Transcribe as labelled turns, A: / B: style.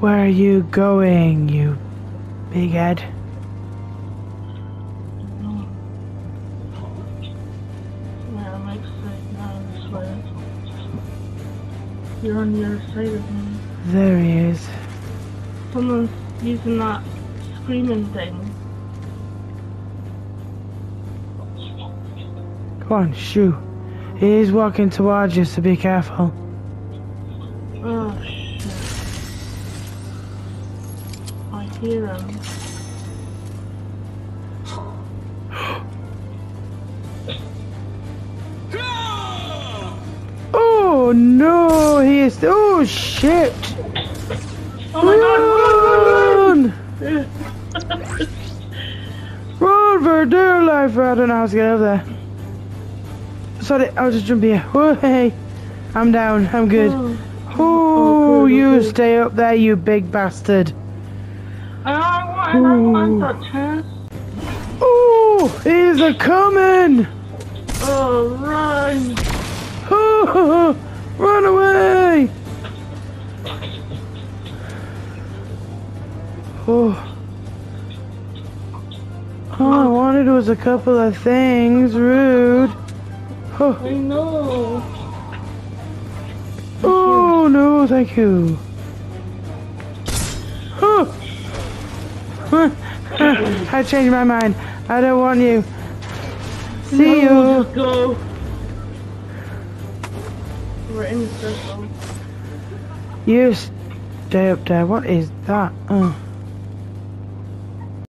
A: Where are you going, you big head?
B: Yeah, I'm excited now this way. You're on the other side of me.
A: There he is.
B: Someone's using that screaming thing.
A: Come on, shoo. He's walking towards you, so be careful.
B: I hear him.
A: Oh no, he is. Oh shit!
B: Oh my god,
A: Run! Run run. run for dear life! I don't know how to get over there. Sorry, I was just jumping here. Oh, hey. I'm down. I'm good.
B: Oh,
A: Oh, oh
B: good,
A: you
B: okay.
A: stay up there, you big bastard.
B: I want, I want that chance.
A: Oh, he's a coming!
B: Oh, run.
A: Oh, run away! Oh. All I wanted was a couple of things. Rude. Oh,
B: I know.
A: oh no, thank you. Oh. Hmm. I changed my mind. I don't want you. See
B: no,
A: you.
B: Just go. We're in the circle.
A: You stay up there. What is that? Oh.